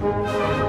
Música